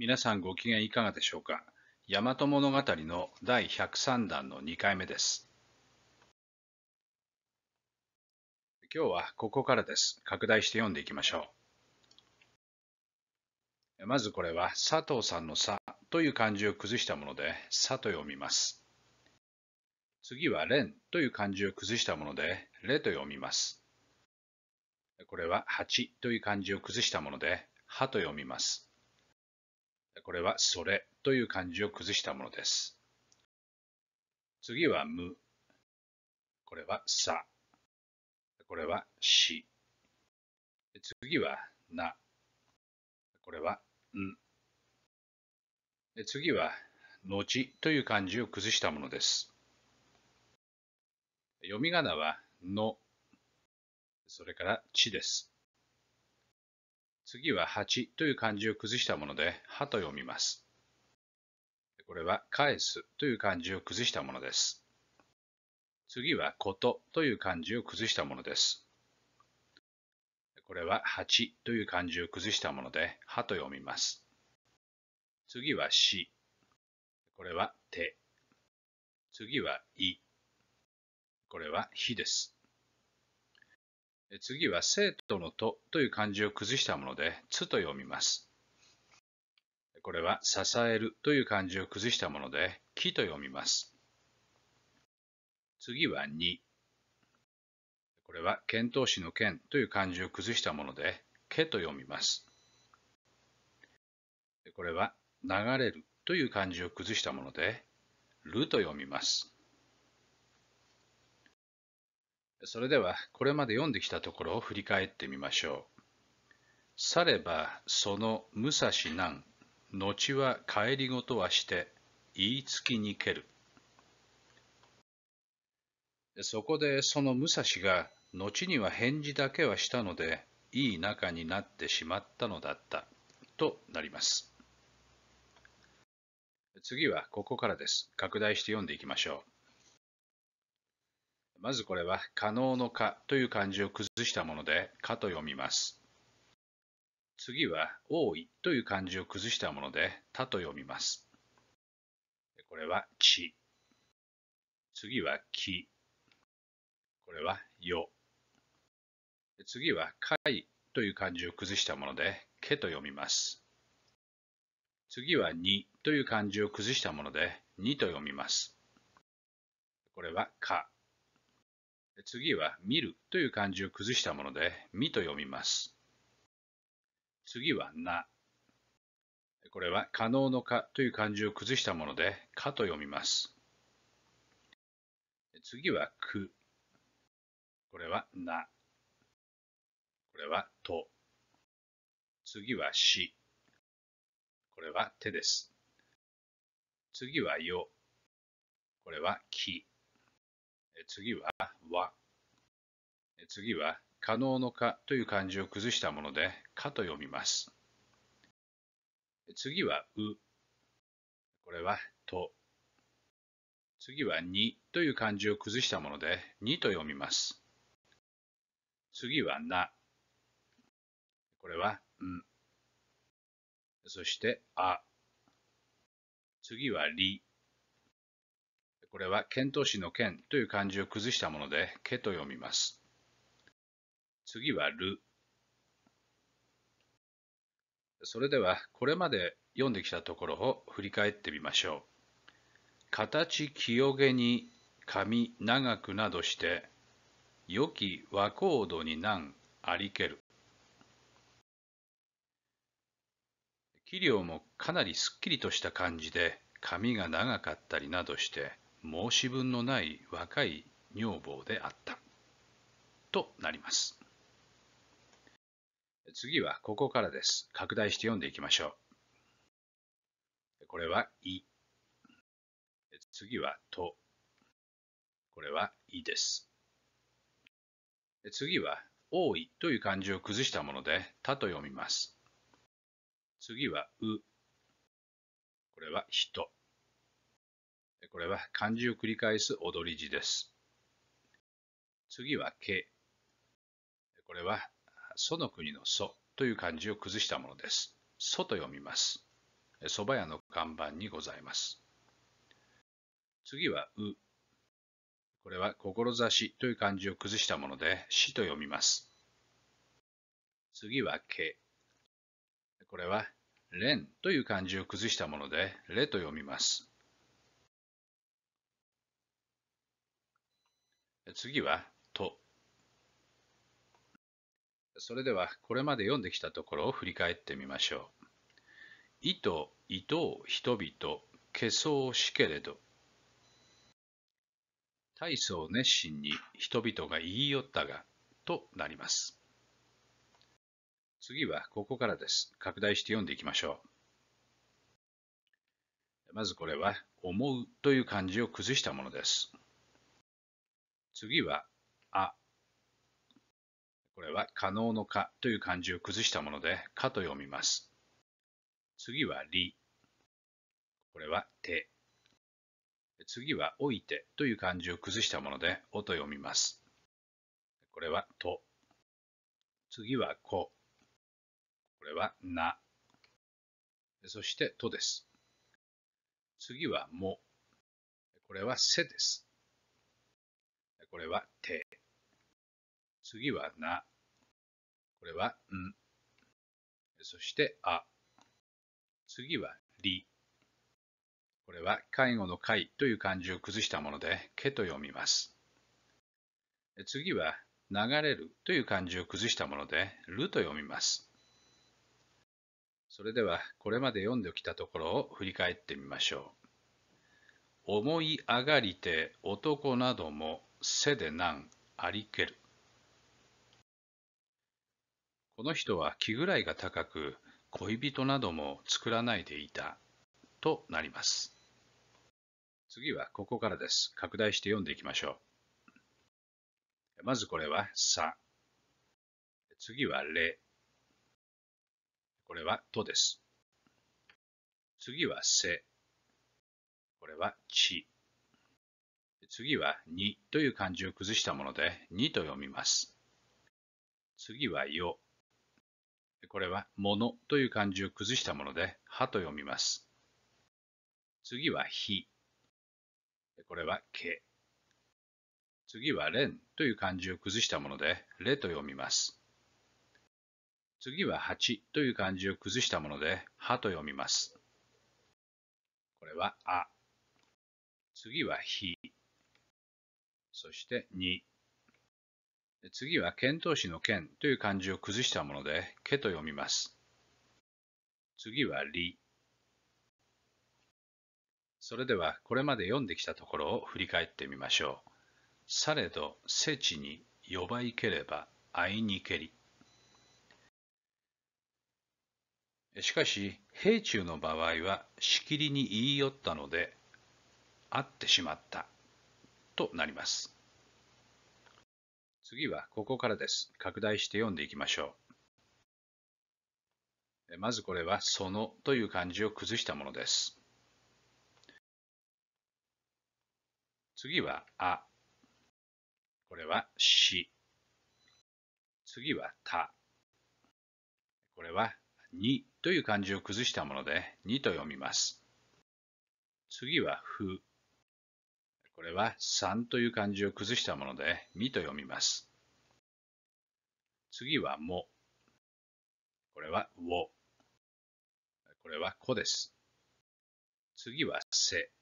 皆さんご機嫌いかがでしょうか？大和物語の第103弾の2回目です。今日はここからです。拡大して読んでいきましょう。まずこれは佐藤さんのさという漢字を崩したもので、さと読みます。次はれんという漢字を崩したもので、れと読みます。これは八という漢字を崩したもので、はと読みます。これはそれという漢字を崩したものです。次はむ。これはさ。これはし。次はな。これはん。次は後という漢字を崩したものです。読み仮名はの、それからちです。次は八という漢字を崩したもので、はと読みます。これは返すという漢字を崩したものです。次はことという漢字を崩したものです。これは八という漢字を崩したもので、はと読みます。次はし。これは手。次はい。これはひです。次は生徒のとという漢字を崩したもので、つと読みます。これは支えるという漢字を崩したもので、きと読みます。次はに。これは遣唐使の剣という漢字を崩したもので、けと読みます。これは流れるという漢字を崩したもので、ると読みます。それでは、これまで読んできたところを振り返ってみましょう。されば、その武蔵難、後は帰りごとはして、言いつきに蹴る。そこでその武蔵が、後には返事だけはしたので、いい仲になってしまったのだった、となります。次はここからです。拡大して読んでいきましょう。まずこれは可能のかという漢字を崩したもので、かと読みます。次は多いという漢字を崩したもので、たと読みます。これはち。次はき。これはよ。次はかいという漢字を崩したもので、けと読みます。次はにという漢字を崩したもので、にと読みます。これはか。次は見るという漢字を崩したもので、みと読みます。次はな。これは可能のかという漢字を崩したもので、かと読みます。次はく。これはな。これはと。次はし。これは手です。次はよ。これはき。次は和。次は可能のかという漢字を崩したもので、かと読みます。次はう。これはと。次はにという漢字を崩したもので、にと読みます。次はな。これはん。そしてあ。次はり。これは遣唐使の剣という漢字を崩したもので、けと読みます。次はる。それでは、これまで読んできたところを振り返ってみましょう。形清げに髪長くなどして、良き和コードに難ありける。器量もかなりすっきりとした感じで髪が長かったりなどして申し分のない若い女房であった。となります。次はここからです。拡大して読んでいきましょう。これは、い。次は、と。これは、いです。次は、多いという漢字を崩したもので、たと読みます。次は、う。これは、人。これは漢字を繰り返す踊り字です。次は、け。これは、その国の祖という漢字を崩したものです。祖と読みます。蕎麦屋の看板にございます。次は、う。これは、志という漢字を崩したもので、死と読みます。次は、け。これは、蓮という漢字を崩したもので、れと読みます。次は、と。それでは、これまで読んできたところを振り返ってみましょう。意と意と人々、消そうしけれど。大層熱心に人々が言い寄ったが、となります。次はここからです。拡大して読んでいきましょう。まずこれは、思うという漢字を崩したものです。次は、あ。これは、可能のかという漢字を崩したもので、かと読みます。次は、り。これは、て。次は、おいてという漢字を崩したもので、おと読みます。これは、と。次は、こ。これは、な。そして、とです。次は、も。これは、せです。これはて。次はな。これはん。そしてあ。次はり。これは介護の介という漢字を崩したもので、けと読みます。次は流れるという漢字を崩したもので、ると読みます。それでは、これまで読んできたところを振り返ってみましょう。思い上がりて男などもせでなんありける。この人は気ぐらいが高く、恋人なども作らないでいた、となります。次はここからです。拡大して読んでいきましょう。まずこれはさ。次はれ。これはとです。次はせ。これはち。次はにという漢字を崩したもので、にと読みます。次はよ。これはものという漢字を崩したもので、はと読みます。次はひ。これはけ。次はれんという漢字を崩したもので、れと読みます。次は八という漢字を崩したもので、はと読みます。これはあ。次はひ。そして2。次は遣唐使の剣という漢字を崩したもので、けと読みます。次はり。それでは、これまで読んできたところを振り返ってみましょう。されど、せちに呼ばいければ、会いにけり。しかし、兵中の場合は、しきりに言い寄ったので、会ってしまった。となります。次はここからです。拡大して読んでいきましょう。まずこれは、そのという漢字を崩したものです。次は、あ。これは、し。次は、た。これは、にという漢字を崩したもので、にと読みます。次は、ふ。これは3という漢字を崩したもので、みと読みます。次はも。これはを。これはこです。次はせ。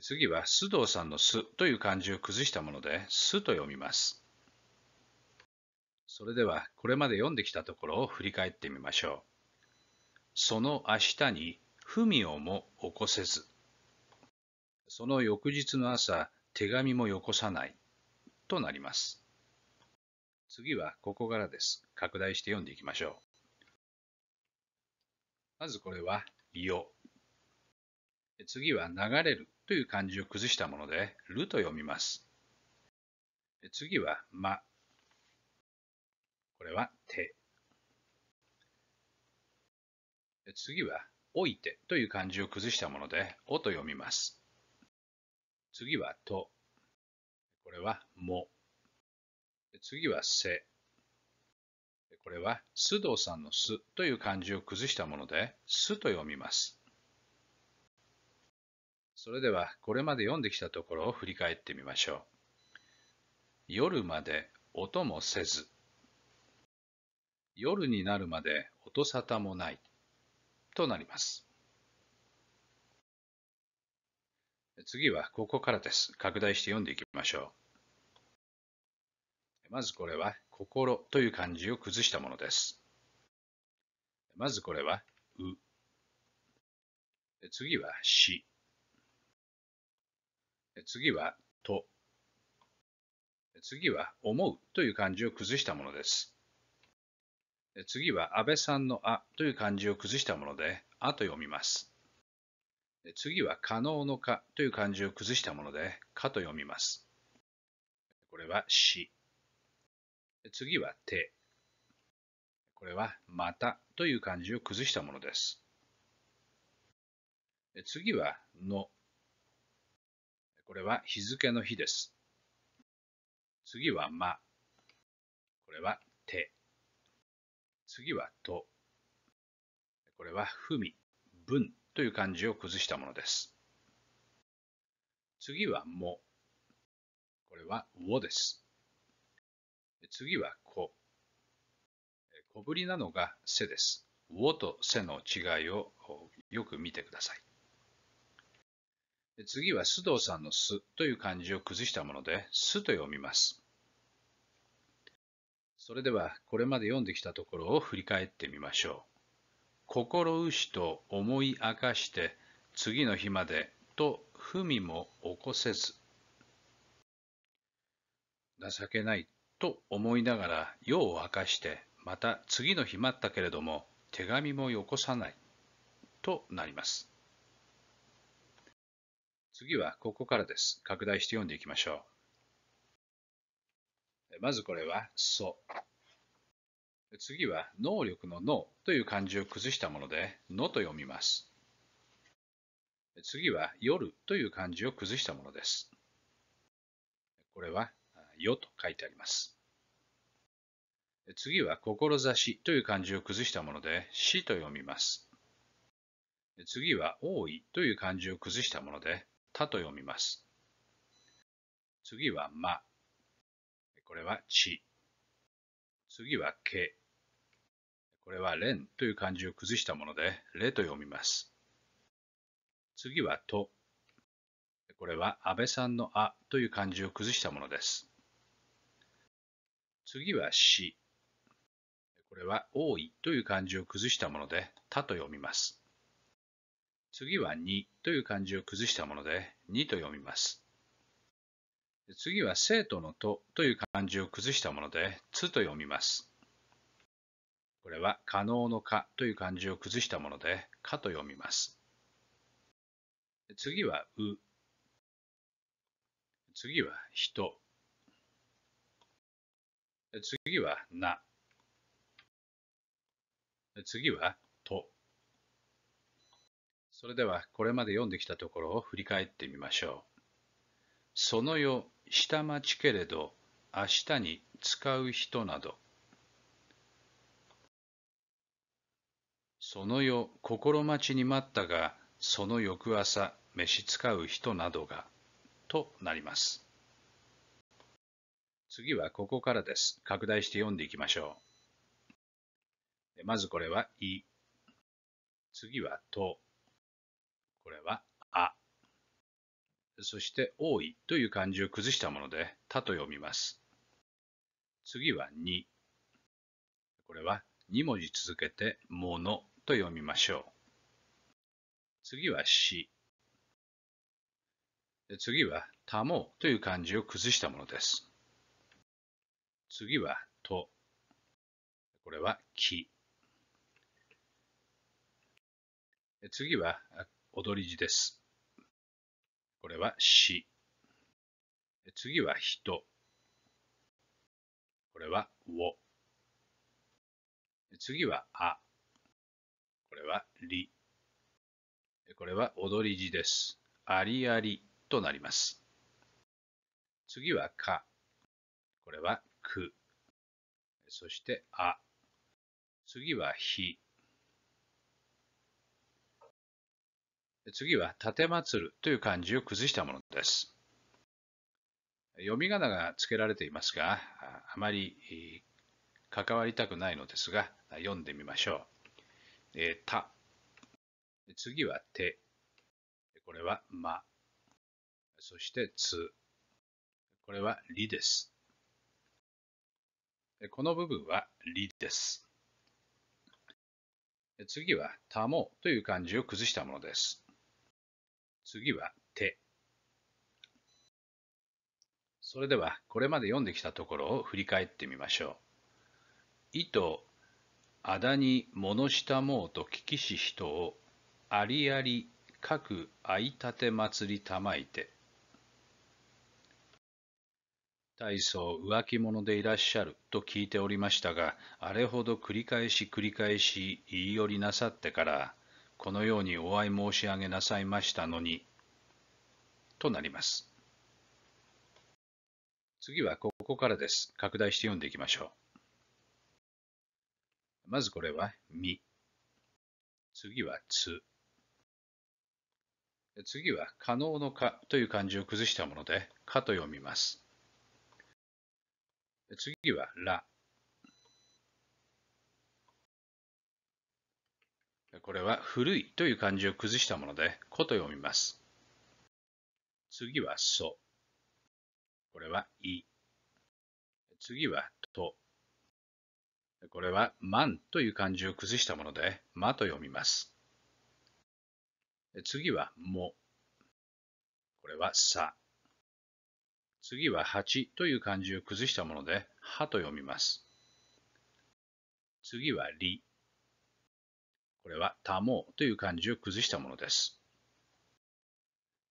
次は須藤さんのすという漢字を崩したもので、すと読みます。それでは、これまで読んできたところを振り返ってみましょう。その明日に文をも起こせず。その翌日の朝、手紙もよこさないとなります。次はここからです。拡大して読んでいきましょう。まずこれは、よ。次は流れるという漢字を崩したもので、ると読みます。次は、ま。これは、て。次は、おいてという漢字を崩したもので、おと読みます。次はと。これはも。次はせ。これは須藤さんの須という漢字を崩したもので、須と読みます。それでは、これまで読んできたところを振り返ってみましょう。夜まで音もせず、夜になるまで音沙汰もないとなります。次はここからです。拡大して読んでいきましょう。まずこれは心という漢字を崩したものです。まずこれはう。次はし。次はと。次は思うという漢字を崩したものです。次は安倍さんのあという漢字を崩したもので、あと読みます。次は可能のかという漢字を崩したもので、かと読みます。これはし。次はて。これはまたという漢字を崩したものです。次はの。これは日付の日です。次はま。これはて。次はと。これはふみ、文という漢字を崩したものです。次はも。これはをです。次はこ。小ぶりなのがせです。をとせの違いをよく見てください。次は須藤さんのすという漢字を崩したもので、すと読みます。それではこれまで読んできたところを振り返ってみましょう。心牛と思い明かして次の日までと文も起こせず。情けないと思いながら夜を明かしてまた次の日待ったけれども手紙もよこさない。となります。次はここからです。拡大して読んでいきましょう。まずこれは「そ」次は能力の能という漢字を崩したもので、のと読みます。次は夜という漢字を崩したものです。これはよと書いてあります。次は志という漢字を崩したもので、しと読みます。次は多いという漢字を崩したもので、たと読みます。次はま。これはち。次はけ。これは連という漢字を崩したもので、れと読みます。次はと。これは安倍さんのあという漢字を崩したものです。次はし。これは多いという漢字を崩したもので、たと読みます。次はにという漢字を崩したもので、にと読みます。次は生徒のとという漢字を崩したもので、つと読みます。これは可能のかという漢字を崩したもので、かと読みます。次はう。次は人。次はな。次はと。それではこれまで読んできたところを振り返ってみましょう。その世、下町けれど、明日に使う人など。その夜心待ちに待ったが、その翌朝召使う人などが、となります。次はここからです。拡大して読んでいきましょう。まずこれは、い。次は、と。これは、あ。そして、多いという漢字を崩したもので、たと読みます。次は、に。これは、2文字続けて、ものと読みましょう。次はし。次はたもという漢字を崩したものです。次はと。これはき。次は踊り字です。これはし。次は人。これはを。次はあ。これはり。これは踊り字です。ありありとなります。次はか。これはく。そしてあ。次は日。次は、立てまつるという漢字を崩したものです。読み仮名が付けられていますが、あまり関わりたくないのですが、読んでみましょう。えー、た。次はて。これはま。そしてつ。これはりです。この部分はりです。次はたもという漢字を崩したものです。次は手。それでは、これまで読んできたところを振り返ってみましょう。意と、あだに物したもうと聞きし人を、ありあり、各あいたて祭りたまいて。大層浮気者でいらっしゃると聞いておりましたが、あれほど繰り返し繰り返し言い寄りなさってから、このようにお会い申し上げなさいましたのに、となります。次はここからです。拡大して読んでいきましょう。まずこれは、み。次は、つ。次は、可能のかという漢字を崩したもので、かと読みます。次は、ら。これは古いという漢字を崩したもので、子と読みます。次はそ。これはい次はと。これは万という漢字を崩したもので、まと読みます。次はも。これはさ。次は八という漢字を崩したもので、はと読みます。次はり。これはたもという漢字を崩したものです。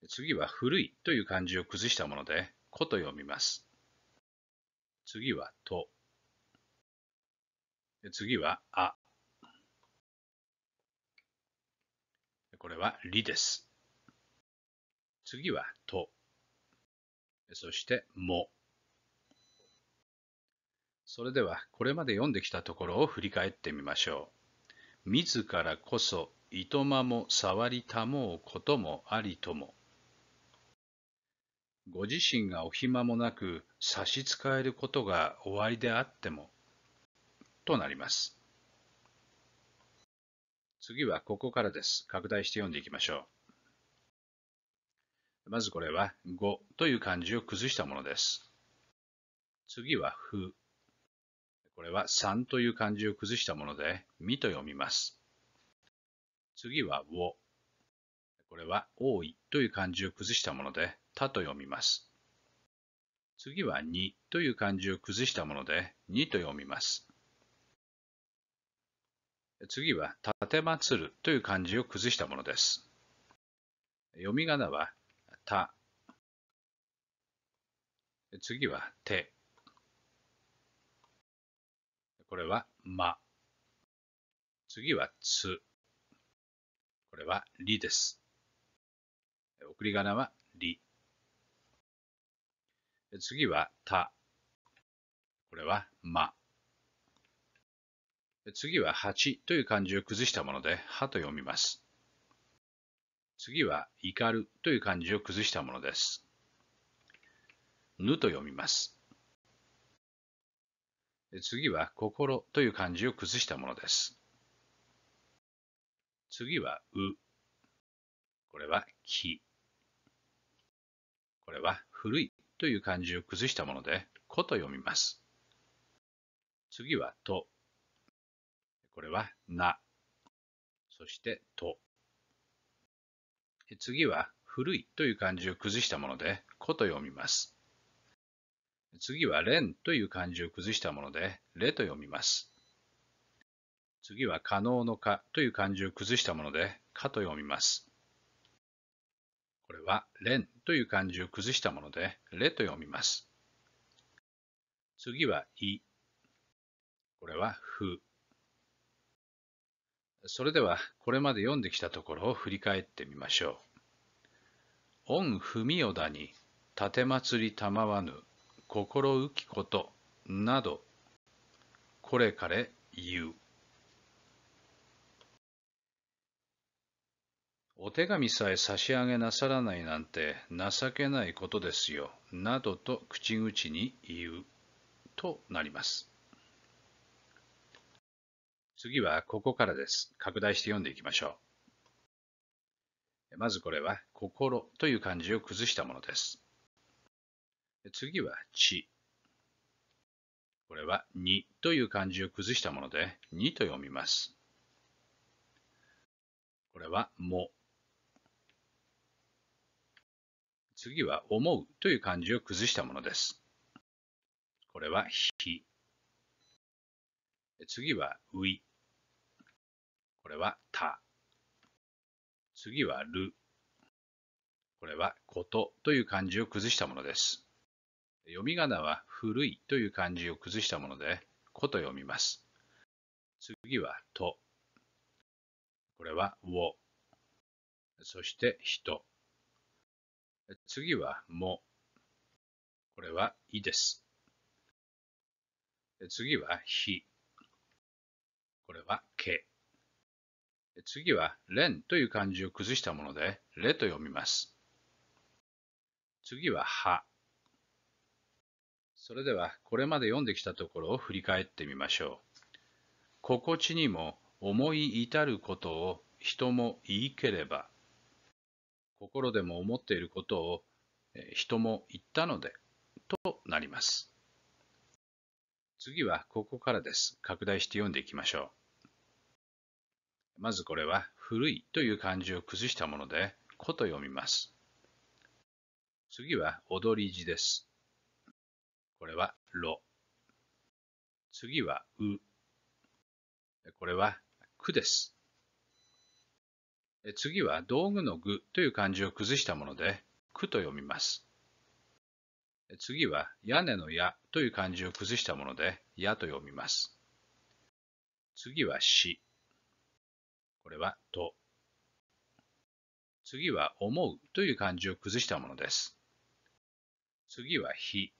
次は古いという漢字を崩したもので、子と読みます。次はと。次はあ。これはりです。次はと。そしても。それではこれまで読んできたところを振り返ってみましょう。自らこそいとまも触りたもうこともありとも。ご自身がお暇もなく差し支えることが終わりであっても、となります。次はここからです。拡大して読んでいきましょう。まずこれは、ごという漢字を崩したものです。次は、ふ。これは3という漢字を崩したもので、みと読みます。次は、を。これは、多いという漢字を崩したもので、たと読みます。次は、にという漢字を崩したもので、にと読みます。次は、たてまつるという漢字を崩したものです。読み仮名は、た。次は、て。これは、ま。次は、つ。これは、りです。送り仮名は、り。次は、た。これは、ま。次は、八という漢字を崩したもので、はと読みます。次は、怒るという漢字を崩したものです。ぬと読みます。次は心という漢字を崩したものです。次はう。これは木。これは古いという漢字を崩したもので、子と読みます。次はと。これはな。そしてと。次は古いという漢字を崩したもので、子と読みます。次は連という漢字を崩したもので、れと読みます。次は可能のかという漢字を崩したもので、かと読みます。これは連という漢字を崩したもので、れと読みます。次はいこれはふ。それではこれまで読んできたところを振り返ってみましょう。御文よだに立りたまわぬ心浮きことなどこれから言う。お手紙さえ差し上げなさらないなんて情けないことですよ、などと口々に言うとなります。次はここからです。拡大して読んでいきましょう。まずこれは心という漢字を崩したものです。次は知。これはにという漢字を崩したもので、にと読みます。これはも。次は思うという漢字を崩したものです。これはひ。次はうい。これはた。次はる。これはことという漢字を崩したものです。読み仮名は古いという漢字を崩したもので、こと読みます。次はと。これはを。そして人。次はも。これはいです。次はひ。これはけ。次は連という漢字を崩したもので、れと読みます。次はは。それではこれまで読んできたところを振り返ってみましょう。心地にも思い至ることを人も言いければ心でも思っていることを人も言ったのでとなります。次はここからです。拡大して読んでいきましょう。まずこれは古いという漢字を崩したもので、子と読みます。次は踊り字です。これはろ。次はう。これはくです。次は道具の具という漢字を崩したもので、くと読みます。次は屋根の矢という漢字を崩したもので、矢と読みます。次はし。これはと。次は思うという漢字を崩したものです。次はひ。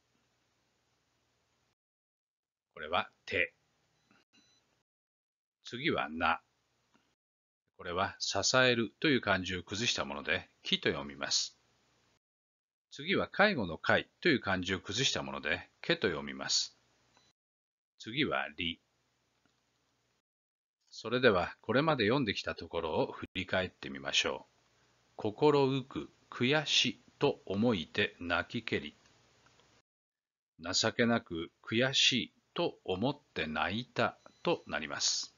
これは手。次はな。これは支えるという漢字を崩したもので、木と読みます。次は介護の介という漢字を崩したもので、けと読みます。次はり。それでは、これまで読んできたところを振り返ってみましょう。心浮く、悔しと思いて泣きけり。情けなく悔しいと思って泣いたとなります。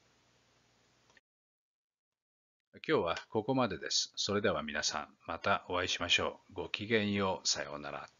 今日はここまでです。それでは皆さん、またお会いしましょう。ごきげんよう。さようなら。